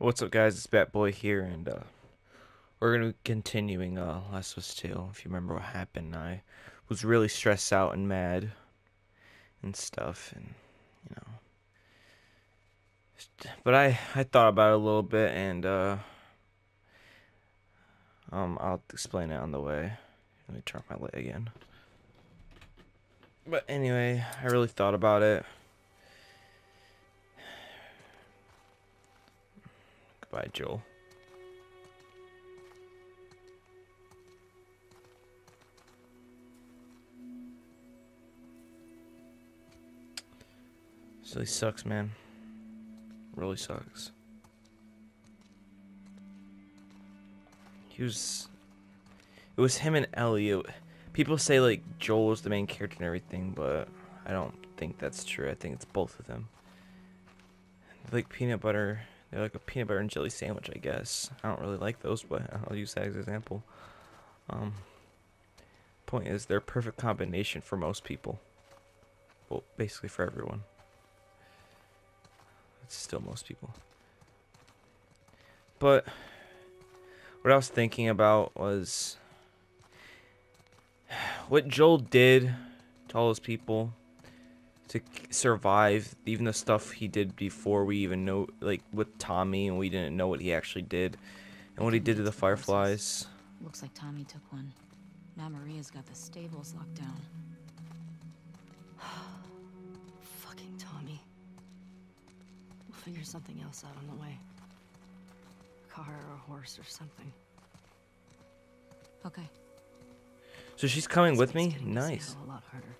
What's up, guys? It's Bat Boy here, and uh, we're gonna be continuing uh, Last of Us 2. If you remember what happened, I was really stressed out and mad and stuff, and you know. But I I thought about it a little bit, and uh, um, I'll explain it on the way. Let me turn my light again. But anyway, I really thought about it. Goodbye, Joel. This really sucks, man. Really sucks. He was. It was him and Ellie. People say like Joel was the main character and everything, but I don't think that's true. I think it's both of them. Like peanut butter they're like a peanut butter and jelly sandwich, I guess. I don't really like those, but I'll use that as an example. Um, point is, they're a perfect combination for most people. Well, basically for everyone. It's still most people. But what I was thinking about was what Joel did to all those people to survive even the stuff he did before we even know like with Tommy and we didn't know what he actually did and what he did to the fireflies. Looks like Tommy took one. Now Maria's got the stables locked down. Fucking Tommy. We'll figure something else out on the way. A car or a horse or something. Okay. So she's coming with me? nice. a lot harder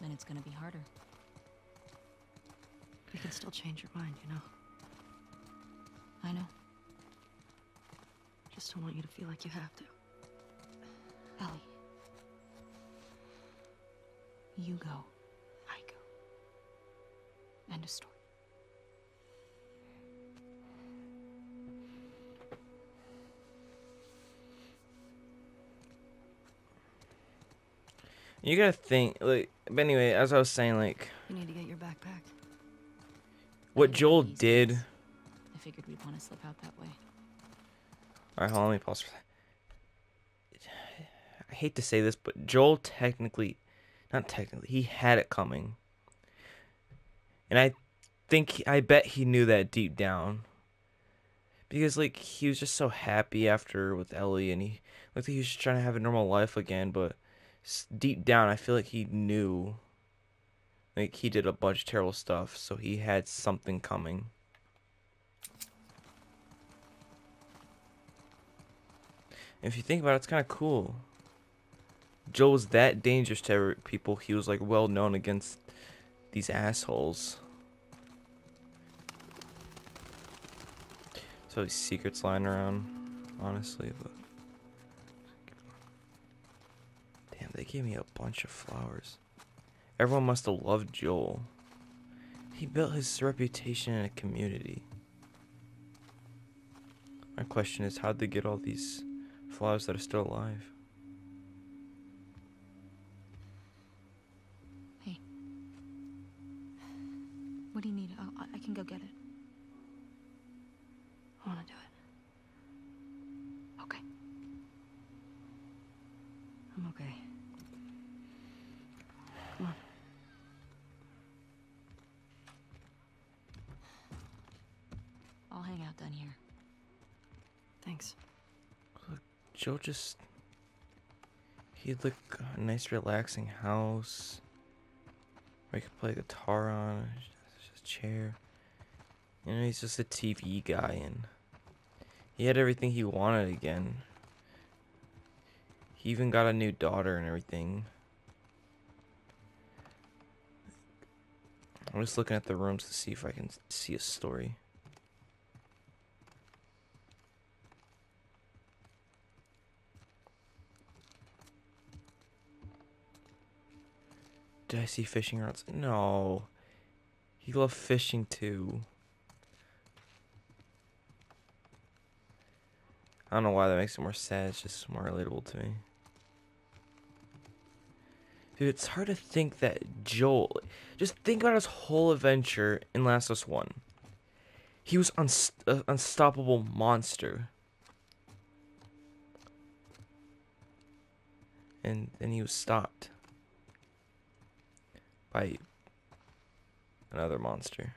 then it's gonna be harder. You can still change your mind, you know? I know. Just don't want you to feel like you have to. Ellie. You go. I go. End of story. You gotta think, like, but anyway, as I was saying, like, you need to get your backpack. What Joel did. I figured we'd want to slip out that way. Alright, hold on, let me pause for that. I hate to say this, but Joel technically, not technically, he had it coming. And I think, I bet he knew that deep down. Because, like, he was just so happy after with Ellie, and he looked like he was just trying to have a normal life again, but deep down, I feel like he knew. Like, he did a bunch of terrible stuff, so he had something coming. If you think about it, it's kind of cool. Joe was that dangerous to people. He was, like, well known against these assholes. So these secrets lying around, honestly, but... They gave me a bunch of flowers. Everyone must have loved Joel. He built his reputation in a community. My question is, how'd they get all these flowers that are still alive? Hey. What do you need? I'll, I can go get it. I want to do it. Okay. I'm okay. Thanks. Look, Joe just... He'd look a nice relaxing house. Where he could play guitar on. A chair. You know, he's just a TV guy and... He had everything he wanted again. He even got a new daughter and everything. I'm just looking at the rooms to see if I can see a story. Did I see fishing rods? No. He loved fishing too. I don't know why that makes it more sad. It's just more relatable to me. Dude, it's hard to think that Joel... Just think about his whole adventure in Last of Us 1. He was unst- uh, unstoppable monster. And then he was stopped by another monster.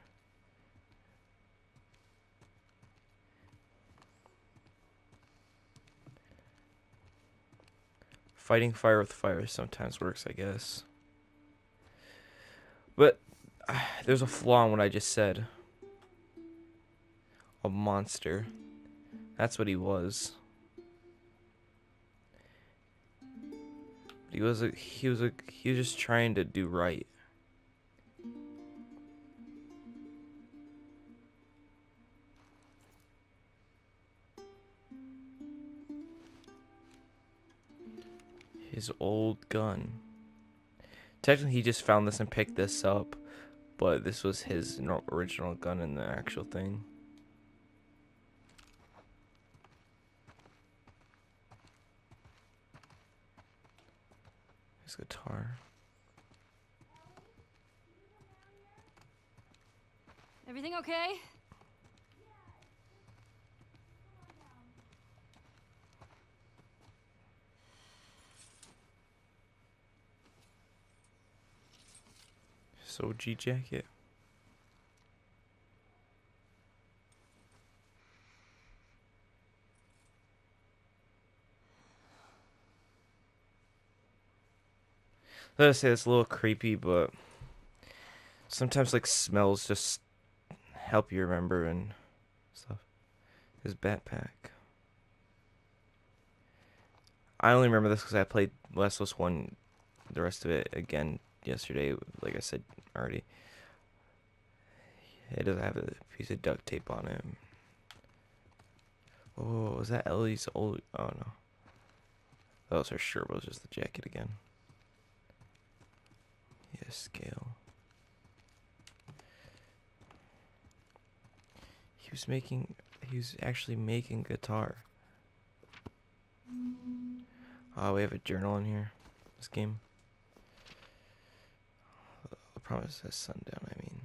Fighting fire with fire sometimes works, I guess. But uh, there's a flaw in what I just said. A monster. That's what he was. He was a he was a he was just trying to do right. His old gun. Technically, he just found this and picked this up, but this was his original gun in the actual thing. His guitar. Everything okay? His OG jacket. Let's say it's a little creepy, but sometimes like smells just help you remember and stuff. His backpack. I only remember this because I played Last of Us One, the rest of it again yesterday. Like I said already, it doesn't have a piece of duct tape on it. Oh, was that Ellie's old? Oh no, that was her shirt. Was just the jacket again. Yeah, scale. He was making. He was actually making guitar. Oh, we have a journal in here. This game. I promise says sundown. I mean,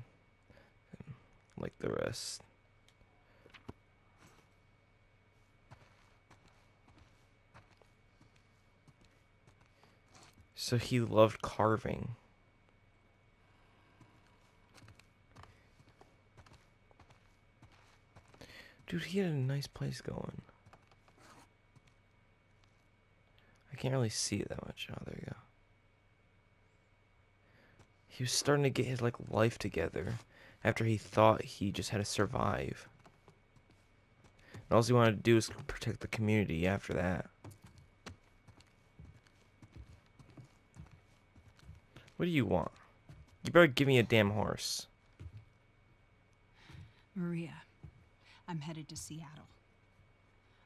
like the rest. So he loved carving. Dude, he had a nice place going. I can't really see it that much. Oh, there you go. He was starting to get his like life together after he thought he just had to survive. And all he wanted to do was protect the community after that. What do you want? You better give me a damn horse. Maria, I'm headed to Seattle.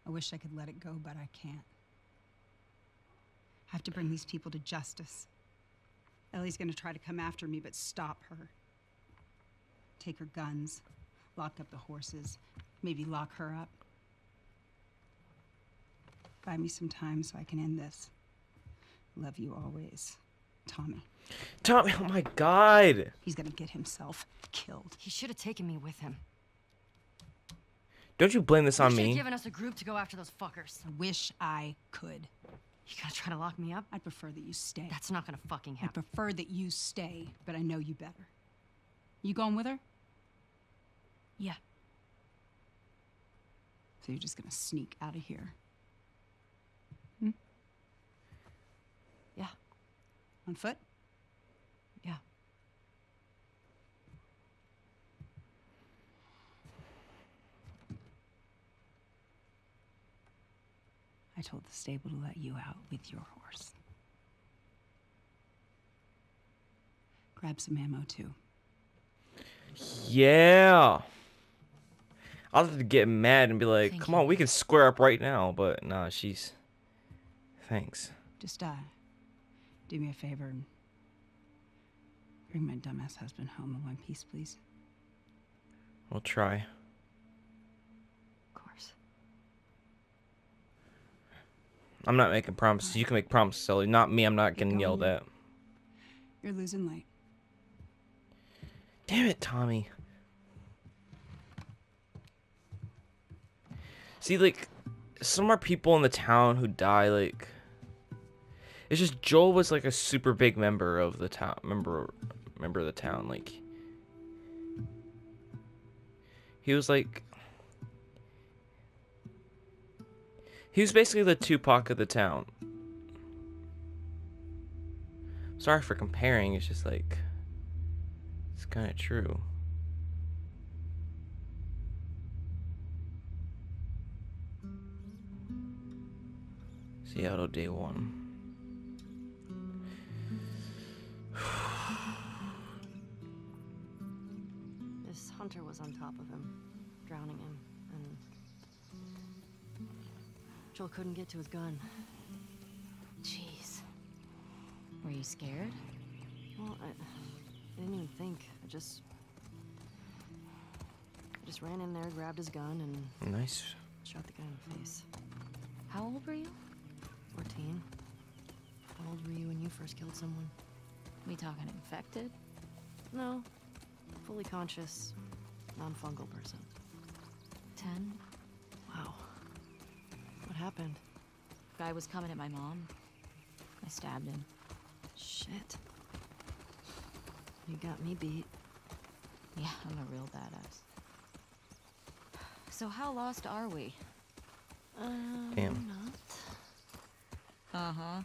I wish I could let it go, but I can't. I have to bring these people to justice. Ellie's gonna try to come after me, but stop her. Take her guns, lock up the horses, maybe lock her up. Buy me some time so I can end this. Love you always, Tommy. Tommy, oh my god. He's gonna get himself killed. He should have taken me with him. Don't you blame this He on should have me? given us a group to go after those fuckers. I wish I could. You gonna try to lock me up? I'd prefer that you stay. That's not gonna fucking happen. I prefer that you stay, but I know you better. You going with her? Yeah. So you're just gonna sneak out of here Hmm? Yeah. on foot? Yeah. I told the stable to let you out with your horse. Grab some ammo too. Yeah. I'll have to get mad and be like, Thank come you. on, we can square up right now. But nah, she's. Thanks. Just uh, do me a favor and bring my dumbass husband home in one piece, please. We'll try. Of course. I'm not making promises. You can make promises, Ellie. Not me. I'm not getting yelled at. You're losing light. Damn it, Tommy. See, like, some are people in the town who die, like. It's just Joel was like a super big member of the town, member, member of the town. Like, he was like, he was basically the Tupac of the town. Sorry for comparing. It's just like, it's kind of true. Seattle day one. This hunter was on top of him, drowning him, Joel couldn't get to his gun. Jeez. Were you scared? Well, I, I didn't even think. I just, I just ran in there, grabbed his gun, and Nice. shot the guy in the face. How old were you? 14. How old were you when you first killed someone? We talking infected? No, fully conscious, non-fungal person. Ten? Wow. What happened? Guy was coming at my mom. I stabbed him. Shit. You got me beat. Yeah, I'm a real badass. So how lost are we? Um, Damn. Not. Uh-huh.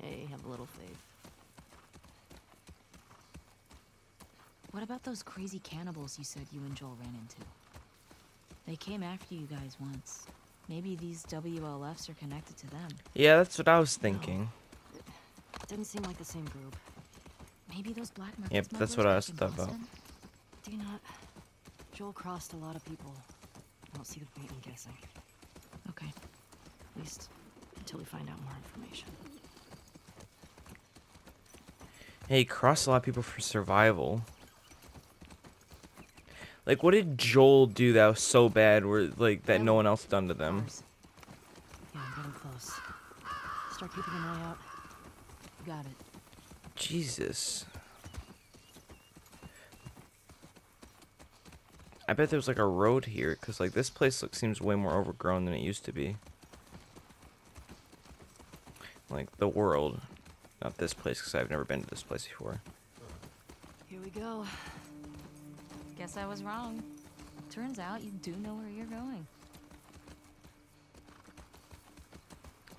Hey, have a little faith. What about those crazy cannibals you said you and Joel ran into? They came after you guys once. Maybe these WLFs are connected to them. Yeah, that's what I was thinking. Oh. Doesn't seem like the same group. Maybe those black market Yep, that's what I was thought about. Do you not? Joel crossed a lot of people. I don't see the point in guessing. Okay. At least until we find out more information. Hey, he crossed a lot of people for survival. Like, what did Joel do that was so bad, where like that no one else done to them? Yeah, I'm getting close. Start keeping an eye out. Got it. Jesus. I bet there's like a road here, cause like this place looks seems way more overgrown than it used to be. Like the world, not this place, cause I've never been to this place before. Here we go. Guess I was wrong. Turns out you do know where you're going.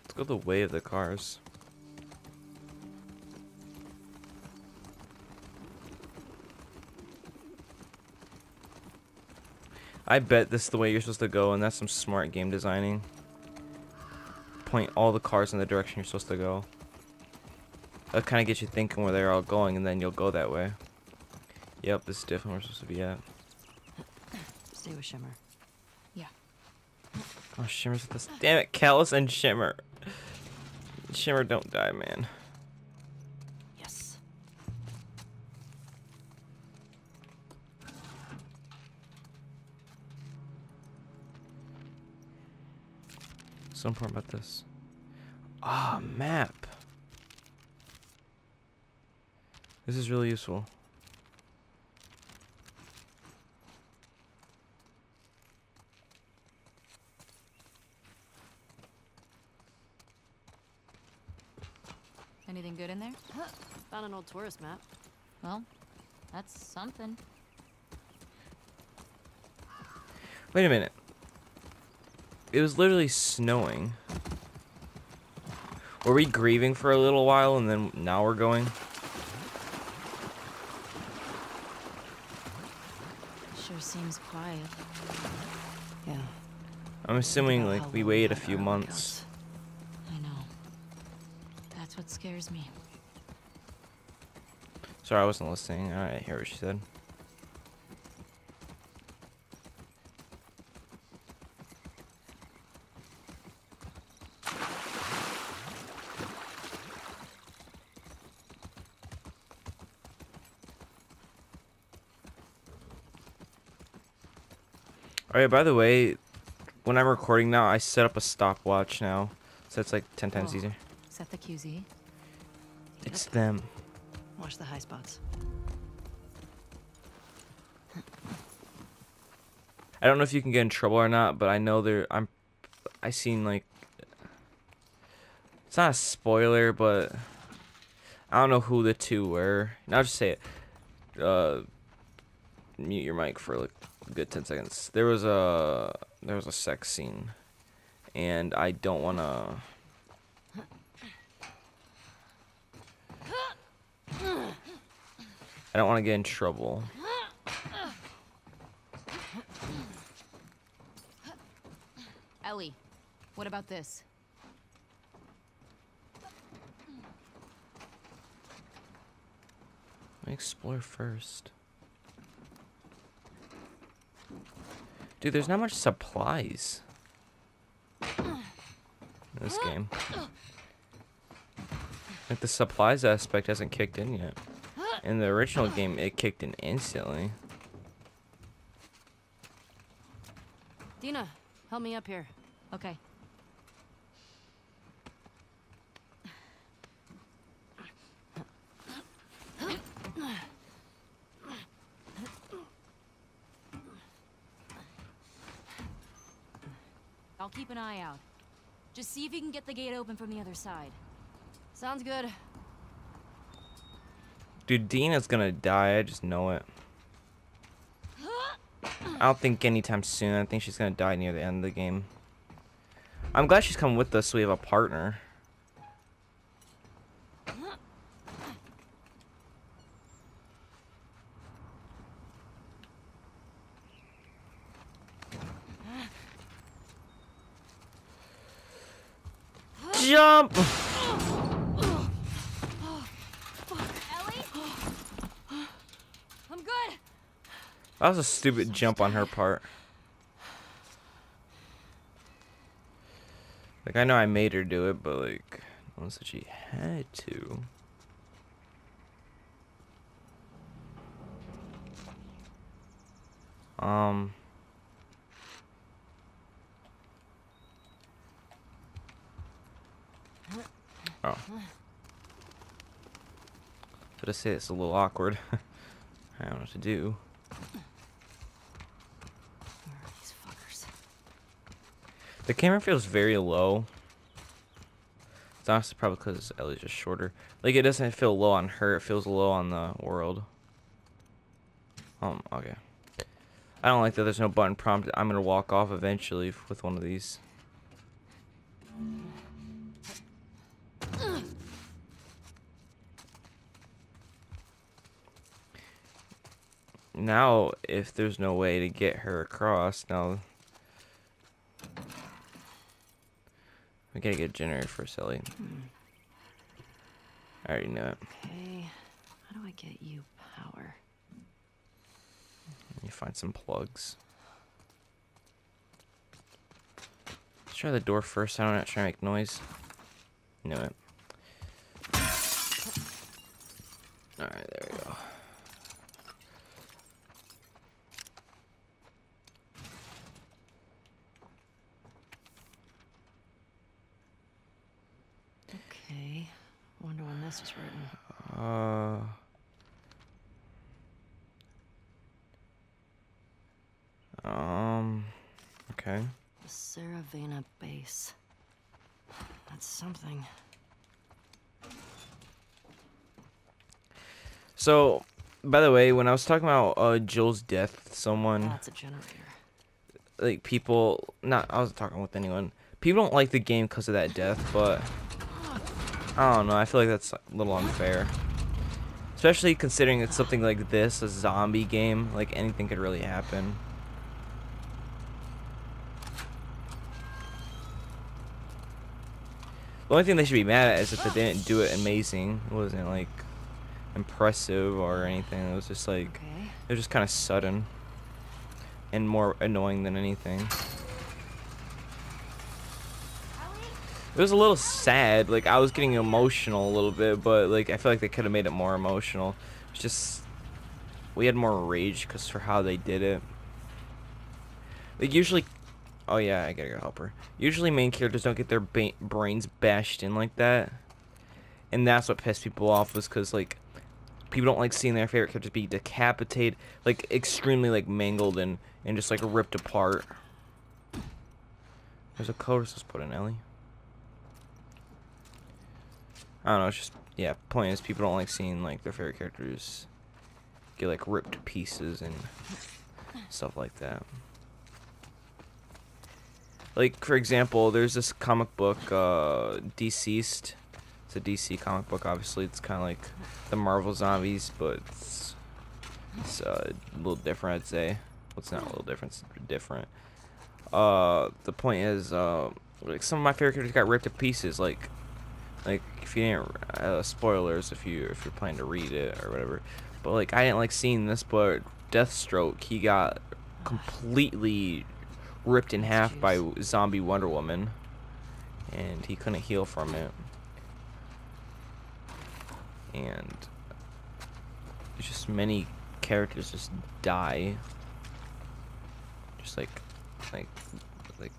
Let's go the way of the cars. I bet this is the way you're supposed to go, and that's some smart game designing. Point all the cars in the direction you're supposed to go. That kind of gets you thinking where they're all going, and then you'll go that way. Yep, this is definitely where we're supposed to be at. Stay with Shimmer. Yeah. Oh, Shimmer's with us. Damn it, Callus and Shimmer. Shimmer, don't die, man. Yes. So important about this. Ah, map. This is really useful. Anything good in there? Found an old tourist map. Well, that's something. Wait a minute. It was literally snowing. Were we grieving for a little while and then now we're going? Sure seems quiet. Yeah. I'm assuming like we long waited a few route months. I know. That's what scares me. Sorry, I wasn't listening. I didn't hear what she said. Alright, by the way, when I'm recording now, I set up a stopwatch now. So it's like 10 times Oh. easier. Set the QZ. It's them. Watch the high spots. I don't know if you can get in trouble or not, but I know there. I'm. I seen like. It's not a spoiler, but I don't know who the two were. Now just say it. Uh, mute your mic for like a good ten seconds. There was a there was a sex scene, and I don't want to. I don't want to get in trouble. Ellie, what about this? Let me explore first. Dude, there's not much supplies in this game. Like the supplies aspect hasn't kicked in yet. In the original game, it kicked in instantly. Dina, help me up here. Okay. I'll keep an eye out. Just see if you can get the gate open from the other side. Sounds good. Dude, Dina's gonna die. I just know it. I don't think anytime soon. I think she's gonna die near the end of the game. I'm glad she's come with us so we have a partner. Jump! Ellie? I'm good. That was a stupid jump on her part. Like, I know I made her do it, but, like, one said she had to. Um. Oh. So to say it's a little awkward. I don't know what to do. The camera feels very low. It's honestly probably because Ellie's just shorter. Like, it doesn't feel low on her, it feels low on the world. Um, okay. I don't like that there's no button prompt. I'm gonna walk off eventually with one of these. Now, if there's no way to get her across, now We gotta get a generator first, Ellie. I already know it. Okay, how do I get you power? You find some plugs. Let's try the door first. I'm not trying to make noise. Knew it. Alright, there we go. Okay, wonder when this was written. Uh. Um. Okay. The Saravena base. That's something. So, by the way, when I was talking about uh Joel's death, someone That's a generator. like people not I wasn't talking with anyone. People don't like the game because of that death, but I don't know. I feel like that's a little unfair. Especially considering it's something like this, a zombie game, like anything could really happen. The only thing they should be mad at is if they didn't do it amazing. It wasn't like impressive or anything. It was just like Okay. it was just kind of sudden and more annoying than anything. It was a little sad. Like I was getting emotional a little bit, but like I feel like they could have made it more emotional. It's just we had more rage because for how they did it. Like usually, oh yeah, I gotta go help her. Usually main characters don't get their ba- brains bashed in like that, and that's what pissed people off was because like people don't like seeing their favorite characters be decapitated, like extremely like mangled and and just like ripped apart. There's a code just put in Ellie. I don't know. It's just yeah. Point is, people don't like seeing like their favorite characters get like ripped to pieces and stuff like that. Like for example, there's this comic book, uh, DCeased. It's a DC comic book. Obviously, it's kind of like the Marvel zombies, but it's, it's uh, a little different. I'd say. Well, it's not a little different. It's different. Uh, the point is, uh, like some of my favorite characters got ripped to pieces. Like, like if you didn't, uh, spoilers if you if you're planning to read it or whatever. But like I didn't like seeing this, but Deathstroke he got completely ripped in half by zombie Wonder Woman, and he couldn't heal from it. And just many characters just die. Just like, like, like,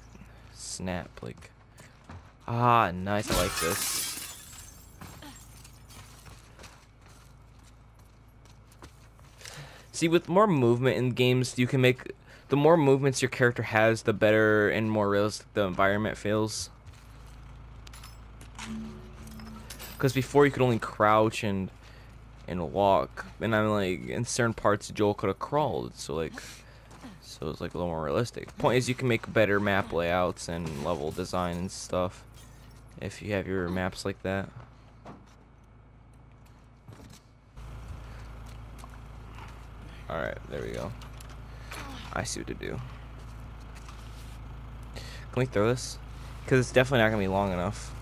snap, like. Ah, nice. I like this. See, with more movement in games, you can make the more movements your character has, the better and more realistic the environment feels. Because before you could only crouch and and walk, and I'm like in certain parts Joel could have crawled, so like so it's like a little more realistic. Point is, you can make better map layouts and level design and stuff if you have your maps like that. Alright, there we go. I see what to do. Can we throw this? Because it's definitely not going to be long enough.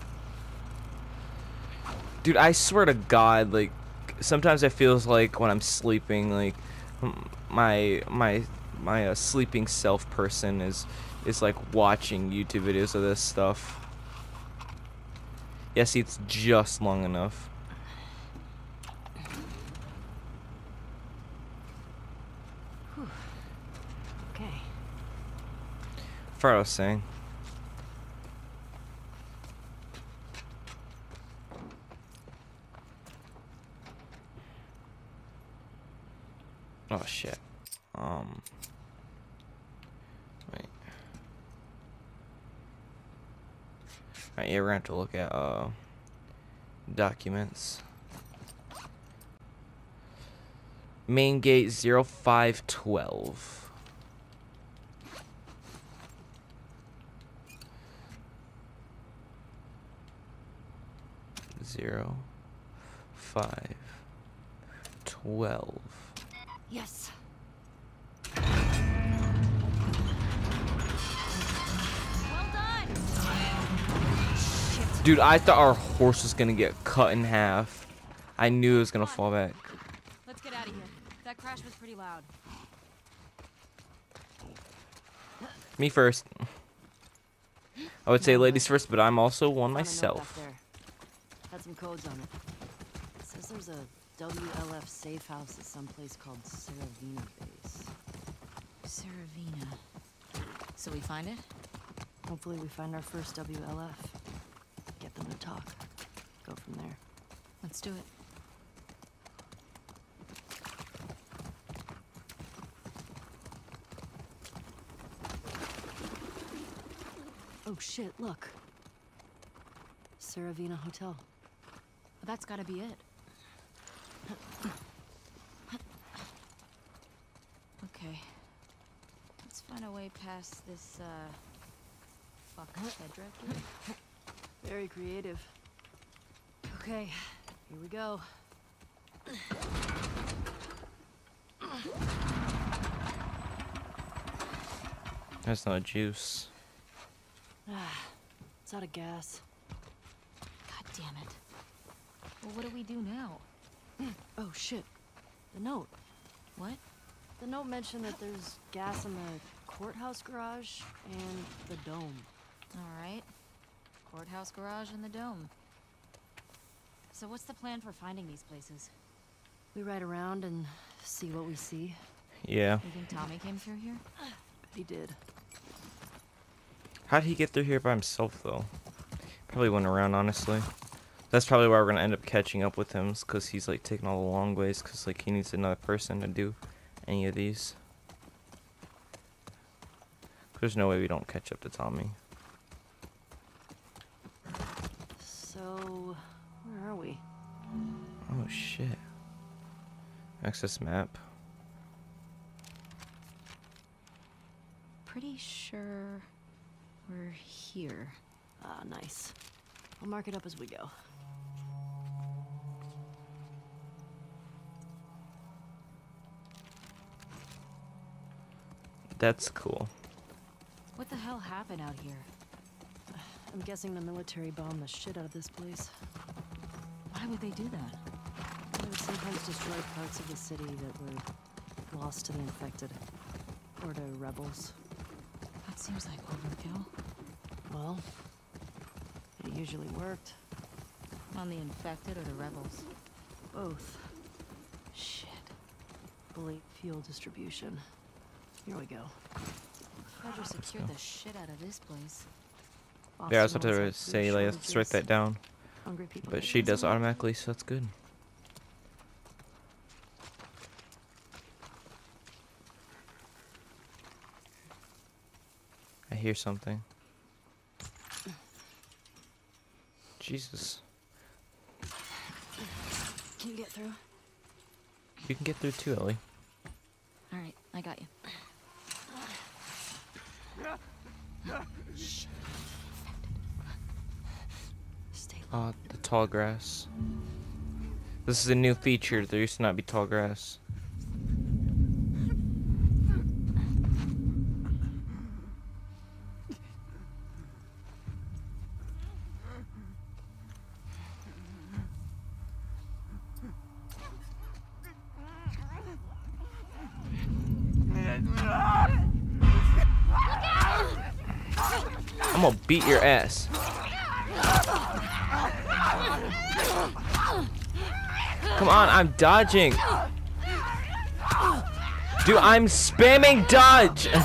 Dude, I swear to God, like, sometimes it feels like when I'm sleeping, like, my, my, my uh, sleeping self person is, is like watching YouTube videos of this stuff. Yeah, see, it's just long enough. I was saying. Oh shit. Um. Wait. Alright, yeah, we're to have to look at uh documents. Main gate 0512. Zero, five, twelve. Yes. Well done. Dude, I thought our horse was gonna get cut in half. I knew it was gonna fall back. Let's get out of here. That crash was pretty loud. Me first. I would say ladies first, but I'm also one myself some codes on it. It says there's a WLF safe house at some place called Saravina Base. Saravina. So we find it? Hopefully we find our first WLF. Get them to talk. Go from there. Let's do it. Oh shit, look. Saravina Hotel. Well, that's gotta be it. okay. Let's find a way past this, uh... Fuck, head Very creative. Okay, here we go. That's not juice. it's out of gas. God damn it. Well, what do we do now? Mm. Oh, shit. The note. What? The note mentioned that there's gas in the courthouse garage and the dome. All right. Courthouse garage and the dome. So what's the plan for finding these places? We ride around and see what we see. Yeah. You think Tommy came through here? He did. How'd he get through here by himself, though? Probably went around, honestly. That's probably why we're gonna end up catching up with him, because he's like taking all the long ways, because like he needs another person to do any of these. There's no way we don't catch up to Tommy. So, where are we? Oh shit. Access map. Pretty sure we're here. Ah, nice. I'll mark it up as we go. That's cool. What the hell happened out here? I'm guessing the military bombed the shit out of this place. Why would they do that? They would sometimes destroy parts of the city that were lost to the infected. Or to rebels. That seems like overkill. Well, it usually worked. On the infected or the rebels? Both. Shit. Bully fuel distribution. Here we go. FEDRA secured the shit out of this place. Yeah, I was about to say, like, let's write that down. But she does busy. automatically, so that's good. I hear something. Jesus. Can you get through? You can get through too, Ellie. Alright, I got you. Low. Uh, the tall grass. This is a new feature. There used to not be tall grass. I'm gonna beat your ass. Come on, I'm dodging. Dude, I'm spamming dodge.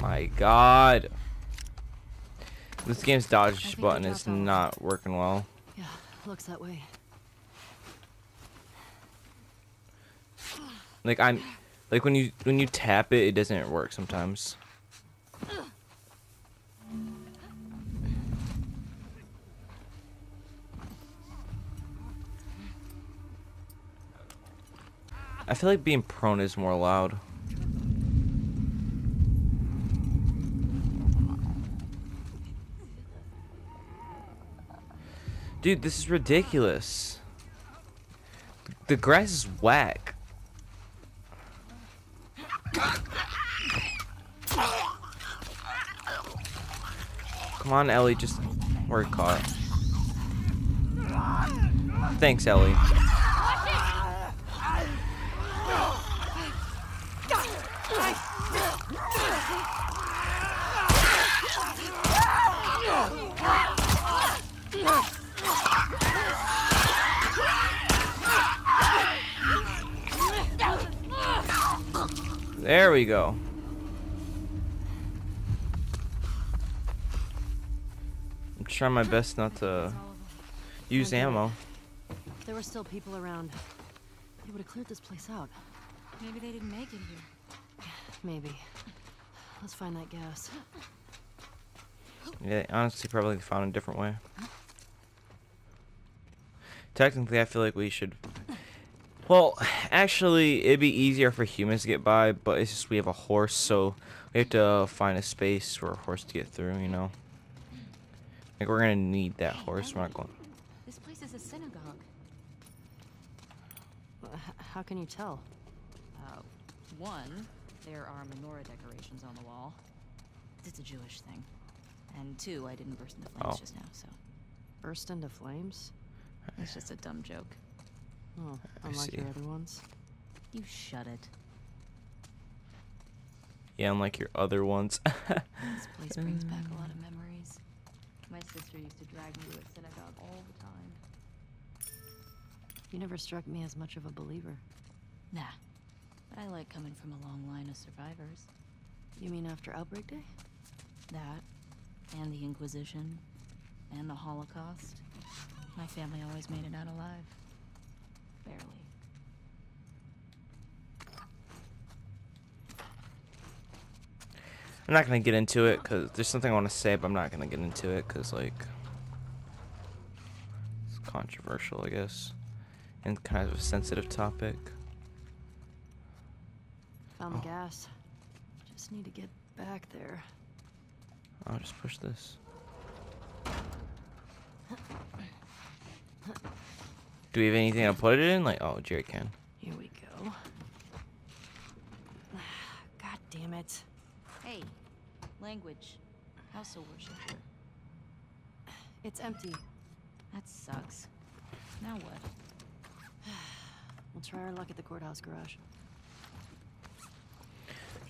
My god. This game's dodge button is not working well. Yeah, looks that way. Like I'm like when you when you tap it it doesn't work sometimes. I feel like being prone is more loud. Dude, this is ridiculous. The grass is whack. Come on, Ellie, just we're caught. Thanks, Ellie. There we go. I'm trying my best not to use ammo. If there were still people around, they would have cleared this place out. Maybe they didn't make it here. Maybe. Let's find that gas. Yeah, honestly, probably found a different way. Technically, I feel like we should. Well, actually, it'd be easier for humans to get by, but it's just we have a horse, so we have to find a space for a horse to get through. You know, like we're gonna need that horse. We're not going. This place is a synagogue. Wh- How can you tell? Uh, one, there are menorah decorations on the wall. It's a Jewish thing. And two, I didn't burst into flames Oh. just now, so Burst into flames? it's just a dumb joke. Oh, I unlike your other ones. You shut it. Yeah, unlike your other ones. This place brings back a lot of memories. My sister used to drag me to a synagogue all the time. You never struck me as much of a believer. Nah, but I like coming from a long line of survivors. You mean after Outbreak Day? That, and the Inquisition, and the Holocaust. My family always made it out alive. Barely. I'm not gonna get into it because there's something I want to say, but I'm not gonna get into it because like it's controversial, I guess, and kind of a sensitive topic. Found the Oh. gas. Just need to get back there. I'll just push this. Do we have anything to put it in? Like, oh, Jerry can. Here we go. God damn it. Hey, language. House of worship here. It's empty. That sucks. Now what? We'll try our luck at the courthouse garage.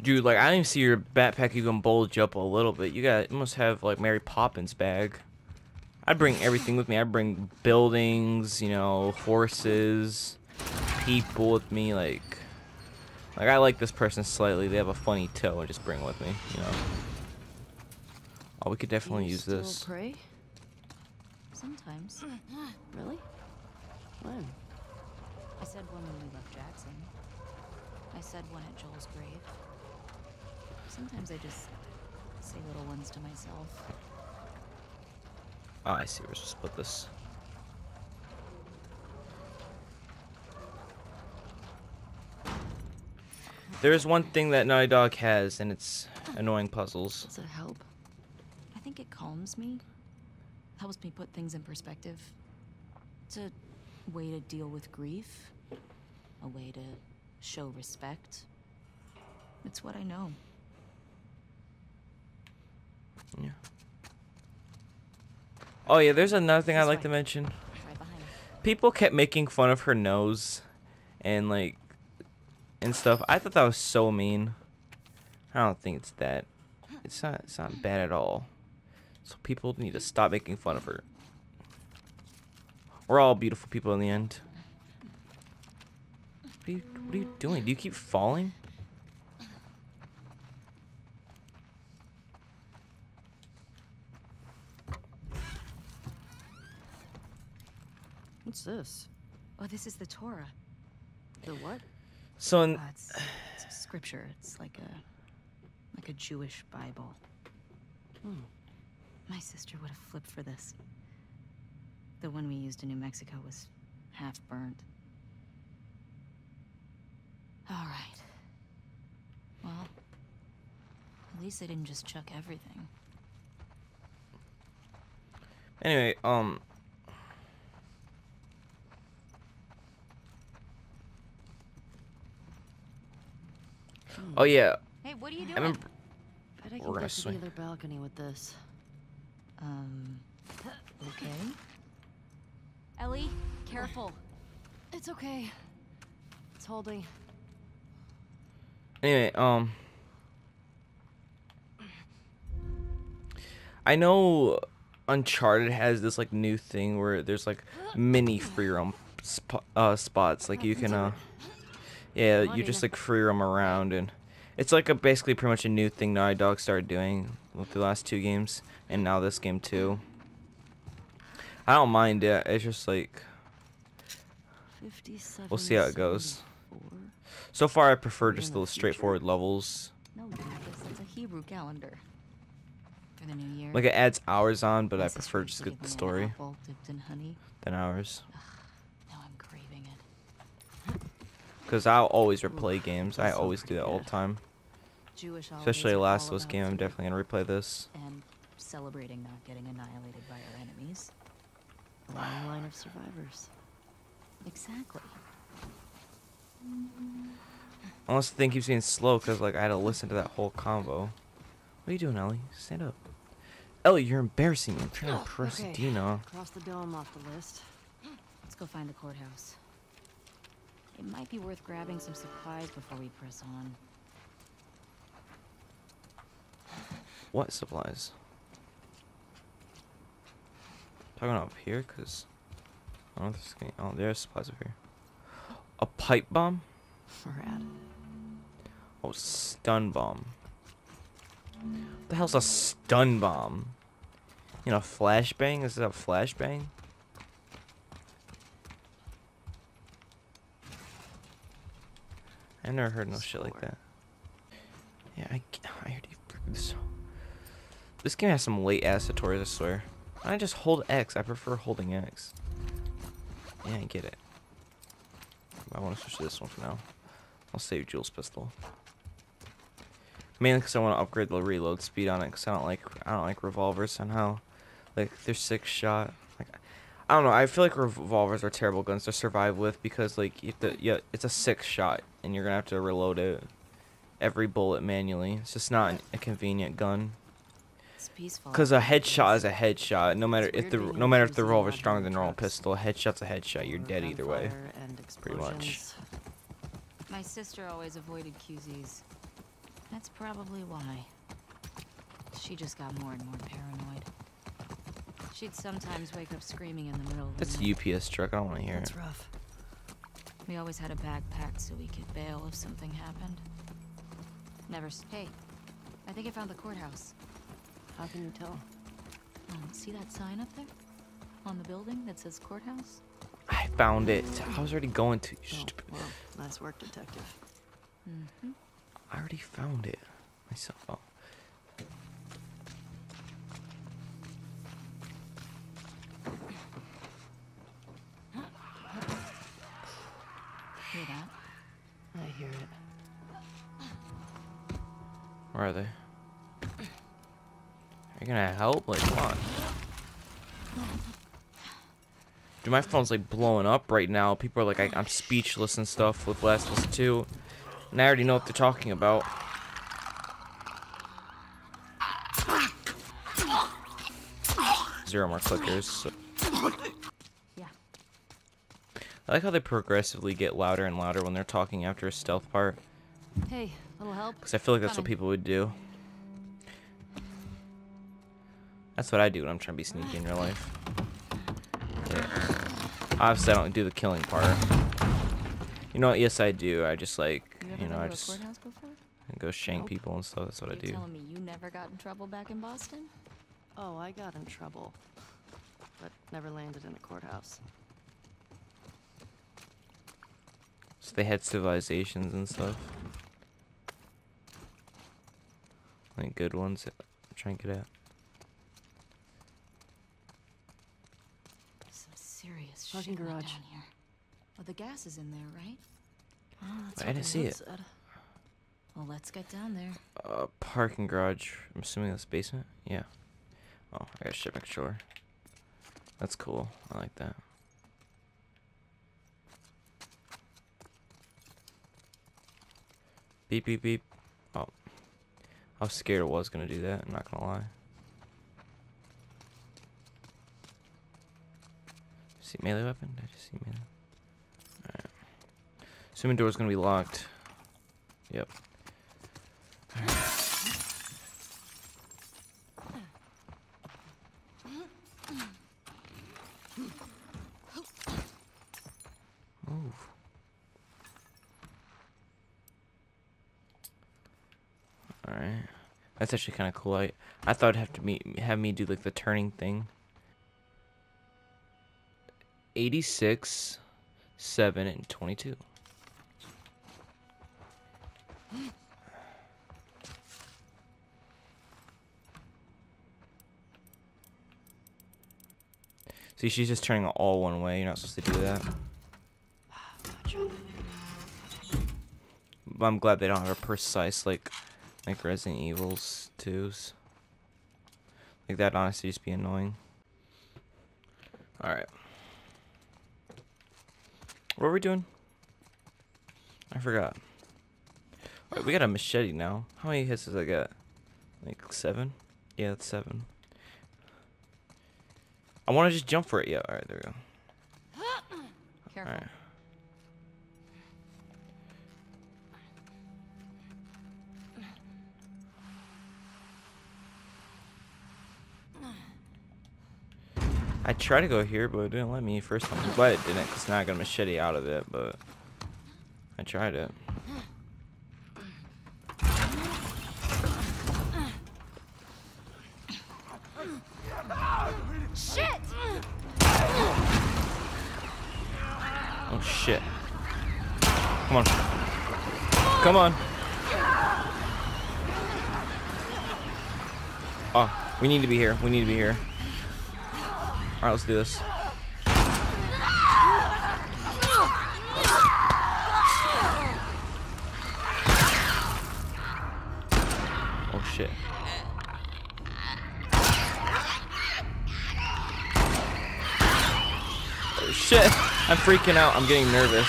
Dude, like, I didn't even see your backpack even bulge up a little bit. You got, you must have like Mary Poppins bag. I'd bring everything with me. I'd bring buildings, you know, horses, people with me. Like, like I like this person slightly. They have a funny toe. I just bring with me, you know. Oh, we could definitely use still this. Pray? Sometimes. Really? When? I said one when we left Jackson. I said one at Joel's grave. Sometimes I just say little ones to myself. Oh, I see. We're supposed to split this. There's one thing that Naughty Dog has, and it's annoying puzzles. Does it help? I think it calms me. Helps me put things in perspective. It's a way to deal with grief. A way to show respect. It's what I know. Yeah. Oh yeah, there's another thing I'd like to mention. Right behind me. People kept making fun of her nose, and like, and stuff. I thought that was so mean. I don't think it's that. It's not. It's not bad at all. So people need to stop making fun of her. We're all beautiful people in the end. What are you, what are you doing? Do you keep falling? What's this? Oh, this is the Torah. The what? So in, Uh, it's, it's a scripture. It's like a like a Jewish Bible. Hmm. My sister would have flipped for this. The one we used in New Mexico was half burned. All right. Well, at least they didn't just chuck everything. anyway, um, oh yeah, Hey, what are you I remember. Bet I We're can gonna get to the other balcony with this. Um. Okay. Ellie, careful. It's okay. It's holding. Anyway, um, I know Uncharted has this like new thing where there's like mini free roam sp- uh, spots. Like you can, uh, yeah, you just like free roam around, and it's like a basically pretty much a new thing Naughty Dog started doing with the last two games, and now this game too. I don't mind it. It's just like 57. We'll see how it goes. so far I prefer just the straightforward levels. No, Lucas, a Hebrew calendar. For the new year. Like it adds hours on, but I prefer just get the story apple dipped in honey. than hours. Now I'm craving it. Because I'll always replay games. I always do that all the time. Jewish Especially Last of Us game. I'm definitely going to replay this. And celebrating not getting annihilated by our enemies. A long line of survivors. Exactly. Unless the thing keeps being slow because like I had to listen to that whole convo. What are you doing, Ellie? Stand up. Ellie, you're embarrassing me. I'm trying to oh, impress Okay. Dina. Cross the dome off the list. Let's go find the courthouse. It might be worth grabbing some supplies before we press on. What supplies? Talking up here, cause I don't know if this is getting, oh, there's supplies up here. A pipe bomb? Rad. Oh, stun bomb. What the hell's a stun bomb? You know, flashbang? Is it a flashbang? I never heard no shit like that. Yeah, I, I already this. This game has some late ass tutorials, I swear. I just hold X. I prefer holding X. Yeah, I get it. I want to switch to this one for now. I'll save Joel's pistol. Mainly because I want to upgrade the reload speed on it. Because I don't like I don't like revolvers somehow. Like they're six shot. I don't know. I feel like revolvers are terrible guns to survive with because like you have to, yeah, it's a six shot and you're gonna have to reload it every bullet manually. It's just not a convenient gun. It's peaceful. Because a headshot is a headshot. No matter if the no matter if the revolver's stronger than a normal pistol, a headshot's a headshot. You're dead either way. and pretty much. My sister always avoided QZs. That's probably why. She just got more and more paranoid. She'd sometimes wake up screaming in the middle of the That's night. a UPS truck. I don't want to hear That's it. rough. We always had a bag packed so we could bail if something happened. Never. s- Hey, I think I found the courthouse. How can you tell? Um, see that sign up there? On the building that says courthouse? I found it. I was already going to. you Oh, well, nice work, detective. Mm-hmm. I already found it myself. Oh. Where are they? Are you gonna help? Like, come on. Dude, my phone's like blowing up right now. People are like, I, I'm speechless and stuff with Last of Us 2. And I already know what they're talking about. Zero more clickers. So. Yeah. I like how they progressively get louder and louder when they're talking after a stealth part. Hey, little help? Because I feel like that's what people would do. That's what I do when I'm trying to be sneaky in real life. Yeah. Obviously, I don't do the killing part. You know what? Yes, I do. I just like, You you know, I just courthouse go shank Nope. people and stuff. That's what I You're do. telling me you never got in trouble back in Boston? Oh, I got in trouble, but never landed in a courthouse. So they had civilizations and stuff. Like good ones. that I'm trying to get at. Some serious Parking shit went garage. down here. Oh, the gas is in there, right? Oh, that's I didn't see it. said. Well, let's get down there. Uh, parking garage. I'm assuming that's basement. Yeah. Oh, I got a shipping controller. That's cool. I like that. Beep beep beep. I was scared it was gonna do that. I'm not gonna lie. See melee weapon? Did I just see melee? Alright. Assuming door's gonna be locked. Yep. That's actually kind of cool. I, I thought it'd have to me, have me do like the turning thing. 86, 7, and 22. See, she's just turning all one way. You're not supposed to do that. But I'm glad they don't have a precise like like Resident Evil's 2s. Like that honestly just be annoying. Alright. What are we doing? I forgot. Alright, we got a machete now. How many hits does I get? Like seven? Yeah, that's seven. I wanna just jump for it, yeah. Alright, there we go. Careful. Alright. I tried to go here, but it didn't let me first time. I'm glad it didn't, because now I got a machete out of it, but I tried it. Shit! Oh shit. Come on. Come on. Oh, we need to be here. We need to be here. Alright, let's do this. Oh shit. Oh shit! I'm freaking out. I'm getting nervous.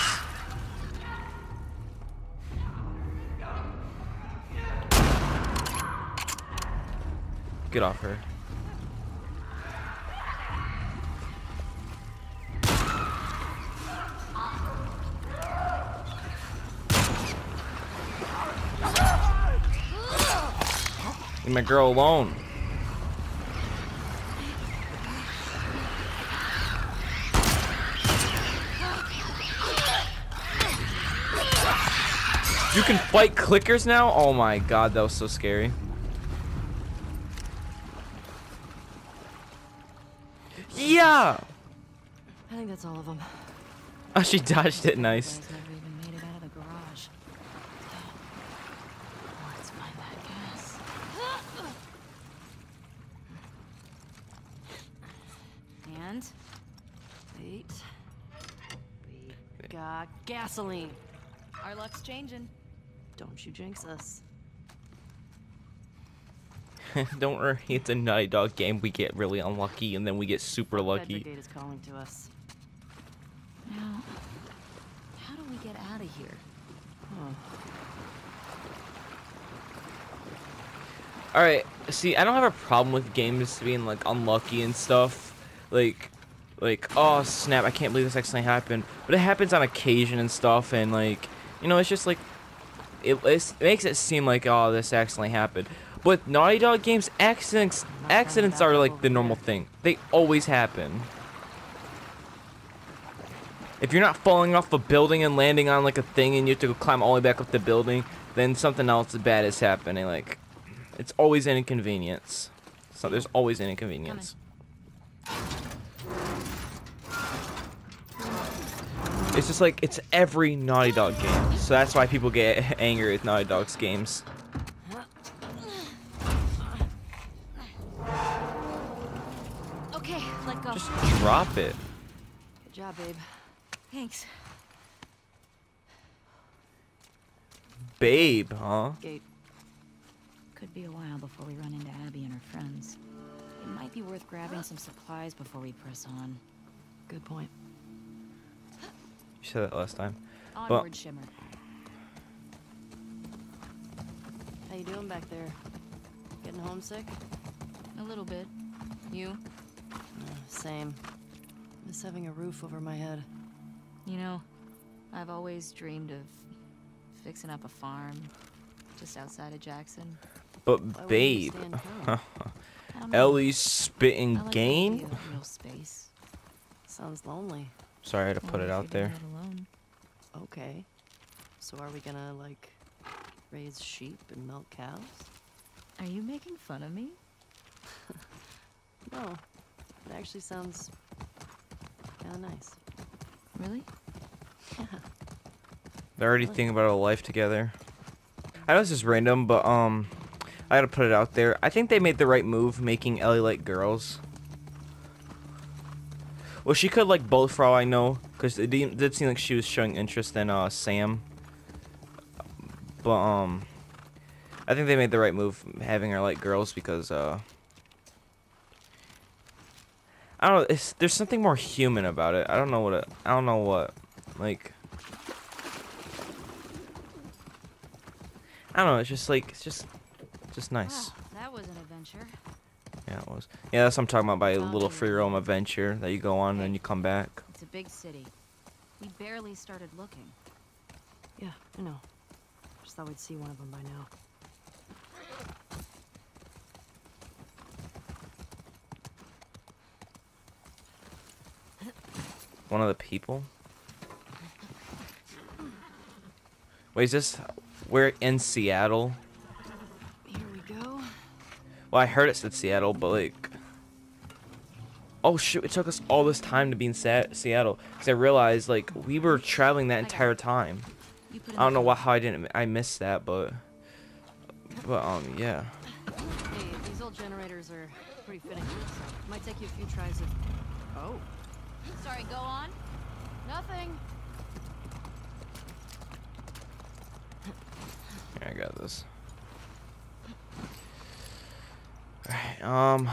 Get off her. Leave my girl alone. You can fight clickers now? Oh my god, that was so scary. Yeah! I think that's all of them. Oh, she dodged it nice. Guys never even made it out of the garage. Let's find that gas. And Wait. We gasoline. our luck's changing. Don't you jinx us. Don't worry, it's a Naughty Dog game. We get really unlucky and then we get super lucky. Brigade is calling to us. Now, how do we get out of here? Alright, see, I don't have a problem with games being like unlucky and stuff. Like, like, oh snap, I can't believe this accidentally happened. But it happens on occasion and stuff, and like, you know, it's just like, it, it makes it seem like, oh, this accidentally happened. But Naughty Dog games, accidents, accidents are like the normal thing. They always happen. If you're not falling off a building and landing on like a thing and you have to climb all the way back up the building, then something else bad is happening. Like, it's always an inconvenience. So there's always an inconvenience. It's just like it's every Naughty Dog game, so that's why people get angry at Naughty Dog's games. Okay, let go. Just drop it, Good job, babe. Thanks. babe, huh? Gate. Could be a while before we run into Abby and her friends. It might be worth grabbing some supplies before we press on. Good point. You said that last time. Onward, Shimmer. How you doing back there? Getting homesick? A little bit. You? Uh, same. Miss having a roof over my head. You know, I've always dreamed of fixing up a farm just outside of Jackson. But Why babe, stay in town? I don't know. Ellie's I spitting like game. real space. Sounds lonely. Sorry, to put Only it out there. doing it alone. Okay. So are we gonna, like, raise sheep and milk cows? Are you making fun of me? No. It actually sounds kinda nice. Really? They're already thinking about a life together. I know this is random, but um, I gotta put it out there. I think they made the right move making Ellie like girls. Well, she could like both for all I know, because it did seem like she was showing interest in uh Sam. But um, I think they made the right move having her like girls because uh, I don't know. There's something more human about it. I don't know what it. I don't know what like. I don't know. It's just like it's just, just nice. Wow, that was an adventure. Yeah, it was. Yeah, that's what I'm talking about by a little free roam adventure that you go on and then you come back. It's a big city. We barely started looking. Yeah, I know. Just thought we'd see one of them by now. One of the people. Wait, is this? We're in Seattle. Here we go. Well, I heard it said Seattle, but like, oh shoot, it took us all this time to be in Sa- Seattle. Because I realized, like, we were traveling that entire time. You put in I don't know why, how I didn't, I missed that, but, but, um, yeah. Hey, these old generators are pretty finicky, so might take you a few tries of. Oh. Sorry, go on. Nothing. Here, I got this. Alright, um,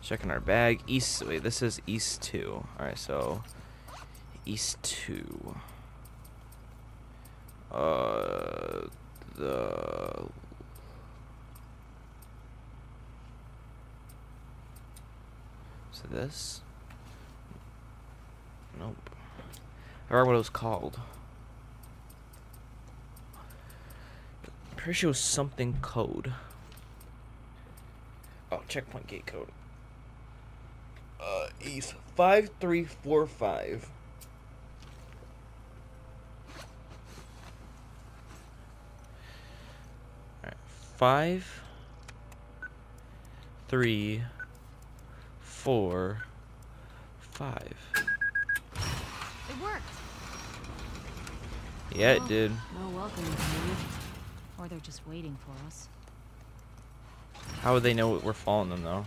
checking our bag. East, wait, this is East 2. Alright, so, East 2. Uh, the So this? Nope. I remember what it was called. Pretty sure it was something code. Oh, checkpoint gate code. Uh, East five three four five. Alright, five, three, four, five. It worked. Yeah, it did. No committee. Or they're just waiting for us. How would they know we're following them though?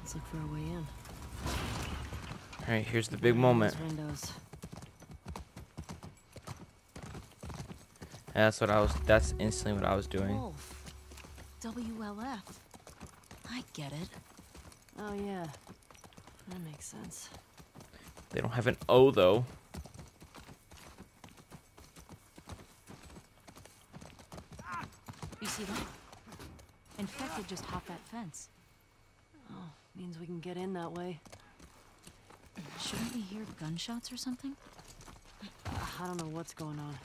Let's look for a way in. Alright, here's the big moment. Windows. That's what I was. That's instantly what I was doing. Oh, Wolf. WLF. I get it. Oh yeah. That makes sense. They don't have an O though. You see that? Infected just hopped that fence. Oh, means we can get in that way. Shouldn't we hear gunshots or something? Uh, I don't know what's going on.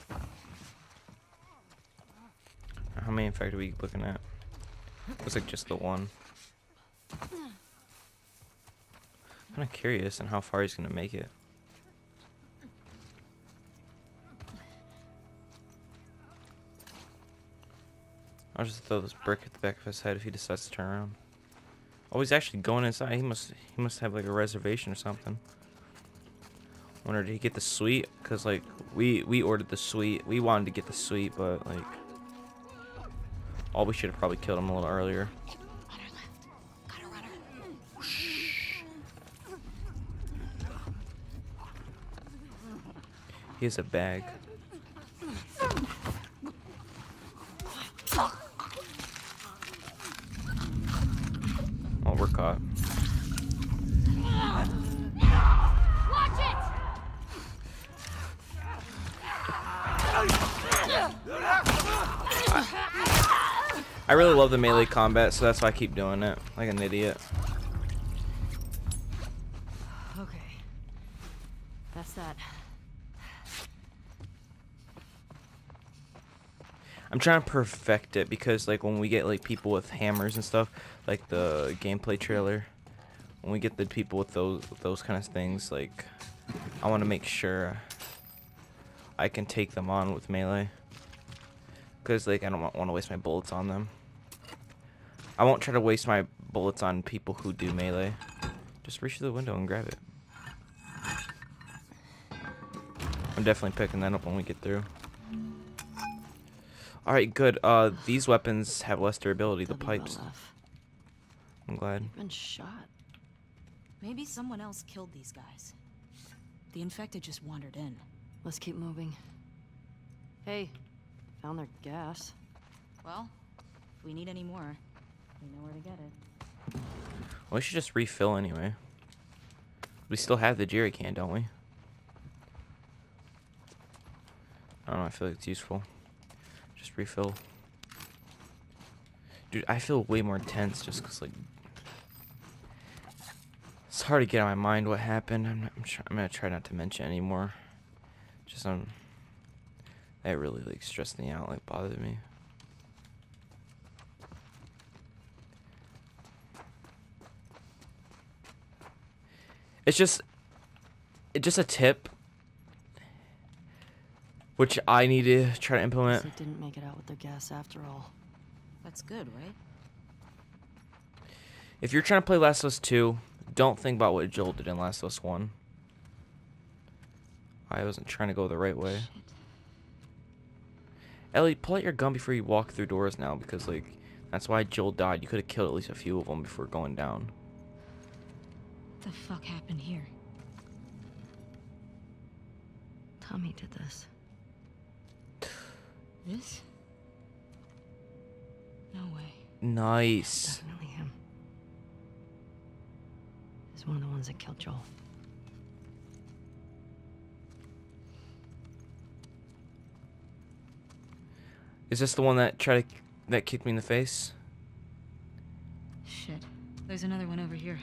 How many infected are we looking at? Looks like just the one. Kind of curious on how far he's gonna make it. I'll just throw this brick at the back of his head if he decides to turn around. Oh, he's actually going inside. He must he must have like a reservation or something. Wonder did he get the suite? Cause like we we ordered the suite. We wanted to get the suite, but like, oh, we should have probably killed him a little earlier. He has a bag. Oh, we're caught. Watch it! I really love the melee combat, so that's why I keep doing it, like an idiot. Okay. That's that. I'm trying to perfect it because like when we get like people with hammers and stuff, like the gameplay trailer, when we get the people with those with those kind of things, like I want to make sure I can take them on with melee. Cause like I don't want to waste my bullets on them. I won't try to waste my bullets on people who do melee. Just reach through the window and grab it. I'm definitely picking that up when we get through. Alright, good. Uh, these weapons have less durability, the pipes. I'm glad. You've been shot. Maybe someone else killed these guys. The infected just wandered in. Let's keep moving. Hey, found their gas. Well, if we need any more, we know where to get it. Well, we should just refill anyway. We still have the jerry can, don't we? I don't know, I feel like it's useful. Just refill. Dude, I feel way more tense just because, like... It's hard to get of my mind what happened. I'm, not, I'm, I'm gonna try not to mention anymore. Just, um... That really, like, stressed me out, like, bothered me. It's just, it's just a tip, which I need to try to implement. Guess they didn't make it out with their gas after all. That's good, right? If you're trying to play Last of Us 2, don't think about what Joel did in Last of Us 1. I wasn't trying to go the right way. Shit. Ellie, pull out your gun before you walk through doors now, because, like, that's why Joel died. You could have killed at least a few of them before going down. What the fuck happened here? Tommy did this. This? No way. Nice. Definitely him. He's one of the ones that killed Joel. Is this the one that tried to, that kicked me in the face? Shit. There's another one over here.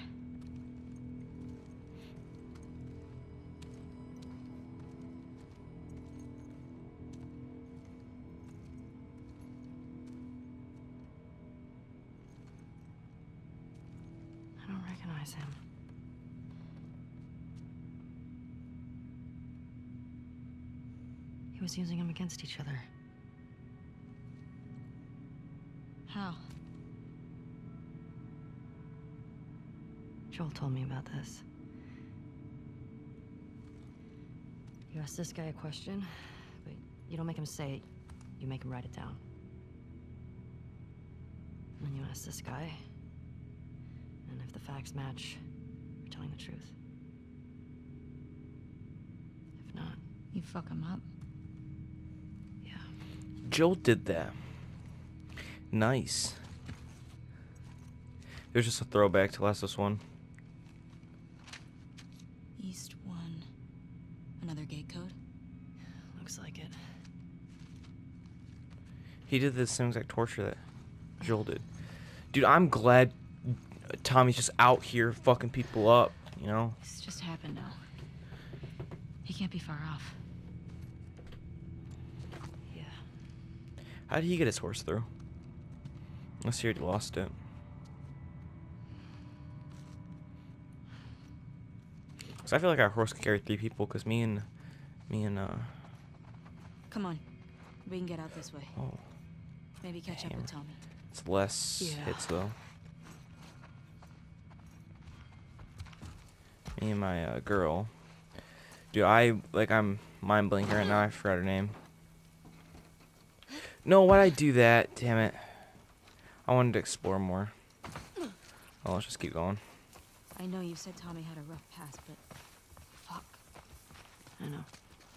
Using them against each other. How? Joel told me about this. You ask this guy a question, but you don't make him say it, you make him write it down. And then you ask this guy, and if the facts match, you're telling the truth. If not, You fuck him up? Joel did that. Nice. There's just a throwback to Last Us 1. East one. Another gate code? Looks like it. He did the same exact torture that Joel did. Dude, I'm glad Tommy's just out here fucking people up, you know? This just happened now. He can't be far off. Yeah. How did he get his horse through? Unless he already lost it. Cause I feel like our horse could carry three people. Cause me and me and uh Come on. We can get out this way. oh, Maybe catch up Hammer. with Tommy. it's less Yeah. hits though. Me and my uh, girl. Dude, I like I'm mind blanking right now. I forgot her name. No, why'd I do that? Damn it. I wanted to explore more. Oh, let's just keep going. I know you said Tommy had a rough past, but fuck. I know.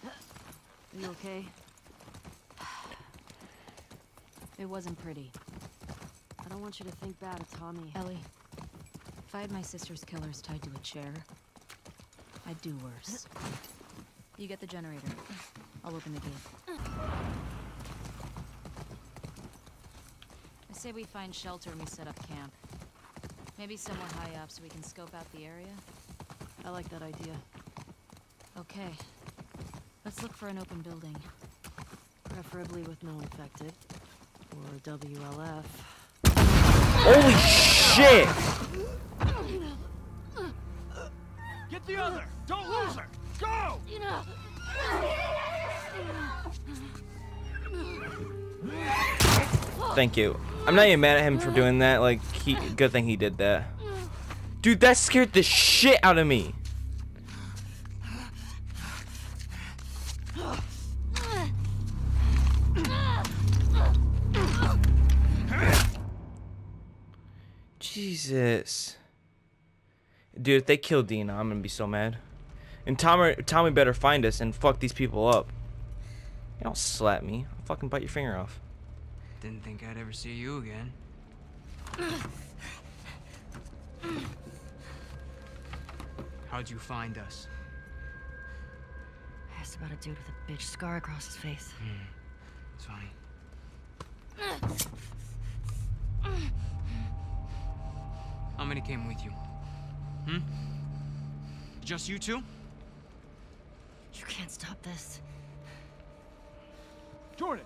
Are you okay? It wasn't pretty. I don't want you to think bad of Tommy. Ellie, if I had my sister's killers tied to a chair, I'd do worse. You get the generator. I'll open the gate. I say we find shelter and we set up camp. Maybe somewhere high up so we can scope out the area. I like that idea. Okay. Let's look for an open building. Preferably with no infected. Or WLF. Holy shit! Get the other! Don't lose her! Go! Thank you. I'm not even mad at him for doing that. Like, he, good thing he did that. Dude, that scared the shit out of me. Jesus. Dude, if they kill Dina, I'm gonna be so mad. And Tommy, Tommy better find us and fuck these people up. You don't slap me. I'll fucking bite your finger off. Didn't think I'd ever see you again. How'd you find us? I asked about a dude with a bitch scar across his face. It's funny. How many came with you? Hmm? Just you two? You can't stop this. Jordan!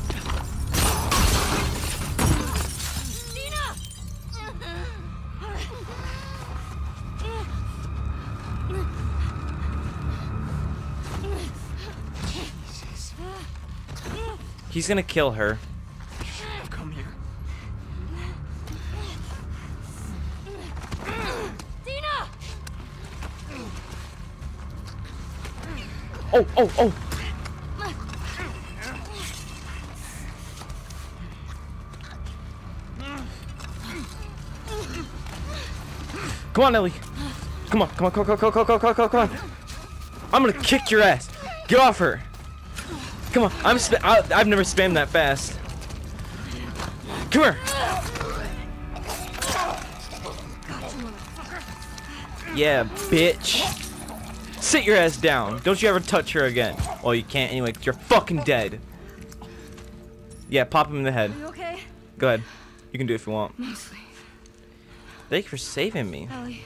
He's gonna kill her. come here. Dina! Oh, oh, oh! Come on, Ellie. Come on, come on, come on, come on, come on, come on, come on, come on. I'm gonna kick your ass. Get off her. Come on, I'm sp I, I've never spammed that fast. Come here. Yeah, bitch. Sit your ass down. Don't you ever touch her again. Well, you can't anyway, 'cause you're fucking dead. Yeah, pop him in the head. You okay? Go ahead. You can do it if you want. Mostly. Thank you for saving me. Ellie.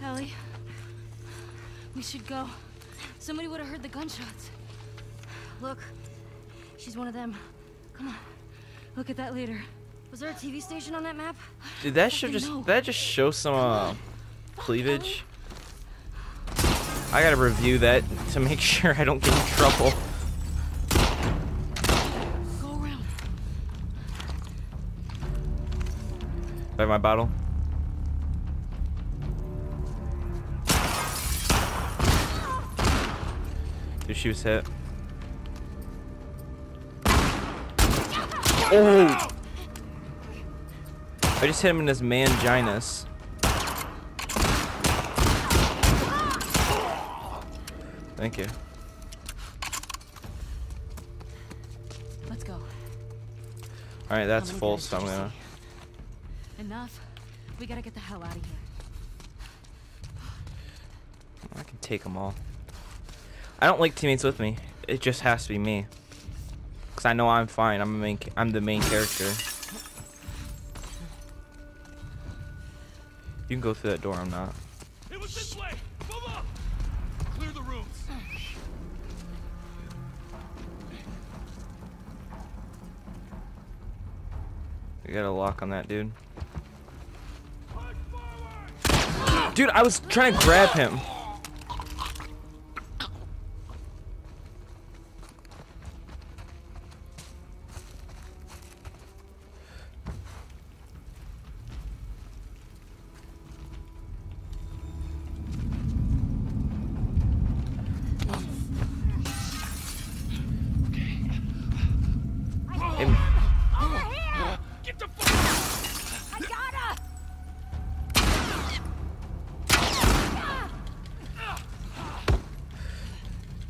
Ellie. We should go. Somebody would have heard the gunshots. Look. She's one of them. Come on. Look at that later. Was there a TV station on that map? Did that show just no. that just show some uh, cleavage? I gotta review that to make sure I don't get in trouble. Go around. By my bottle. Dude, she was hit. Oh! I just hit him in his manginus. Thank you. Let's go. Alright, that's many full, so I'm gonna. Enough. We gotta get the hell out of here. I can take them all. I don't like teammates with me. It just has to be me. Cause I know I'm fine. I'm a main. I'm the main character. You can go through that door. I'm not. It was this way. Move up. Clear the rooms. We got a lock on that dude. Dude, I was trying to grab him.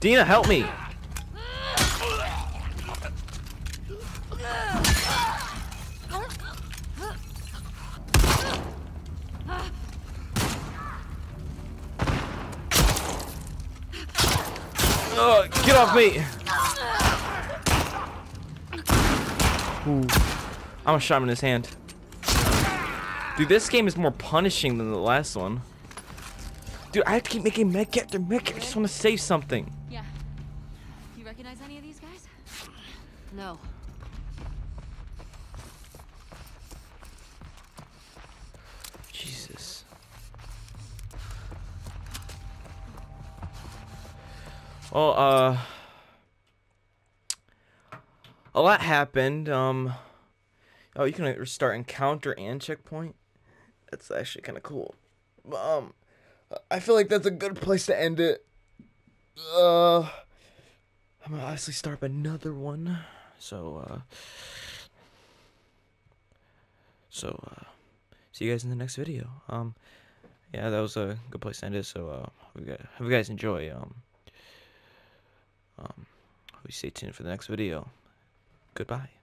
Dina, help me. Ugh, get off me. Ooh. I'm gonna shot him in his hand. Dude, this game is more punishing than the last one. Dude, I have to keep making medkit after. I just want to save something. Yeah. You recognize any of these guys? No. Jesus. Well, uh, a lot happened. Um, oh, you can restart encounter and checkpoint. That's actually kind of cool. Um, I feel like that's a good place to end it. Uh, I'm gonna obviously start up another one. So, uh, so, uh, see you guys in the next video. Um, yeah, that was a good place to end it. So, uh, you guys, hope you guys enjoy. Um, um, hope you stay tuned for the next video. Goodbye.